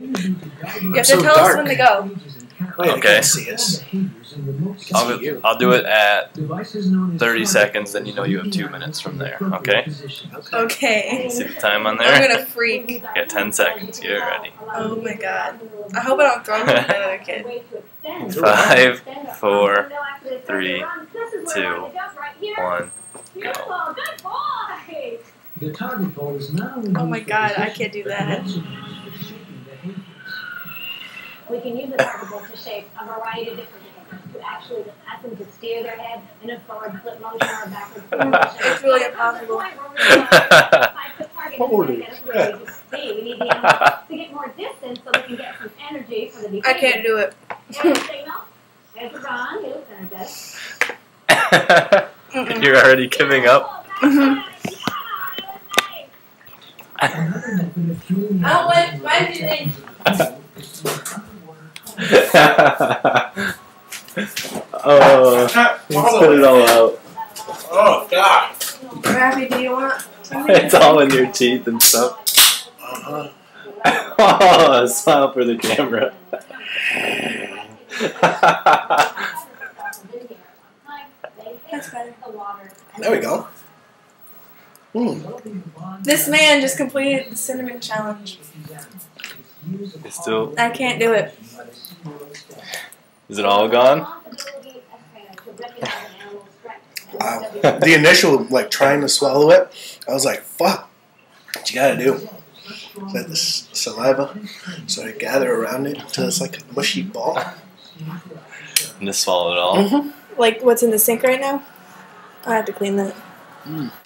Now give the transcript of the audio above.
You have to so tell us dark. when to go. Wait, okay. see us. I'll, see. I'll do it at 30 30 seconds, then you know you have two minutes from there, okay? Okay. See the time on there? I'm there? gonna freak. Got 10 seconds. Get ready. Oh my god. I hope I don't throw him at that other kid. Five, four, three, two, one, go. The target ball is not Oh my God, I can't do that. We can use the target to shape a variety of different behaviors to actually ask them to steer their head in a forward flip motion or a backward flip motion. It's really impossible. Forward. We need the animal to get more distance so we can get some energy for the behavior. I can't do it. There's the signal. There's the run. He looks energetic. You're already giving up? Mhm. Another method I don't like- why do they- oh, spit it all out. Oh God. Raffy, do you want? It's all in your teeth and stuff. Uh-huh. Oh, smile for the camera. There we go. Hmm. This man just completed the cinnamon challenge. It's still. I can't do it. Is it all gone? Wow. The initial like trying to swallow it, I was like, "Fuck, what you gotta do?" Let this saliva sort of gather around it until it's like a mushy ball. And just swallow it all. Mhm. Like what's in the sink right now? I have to clean that.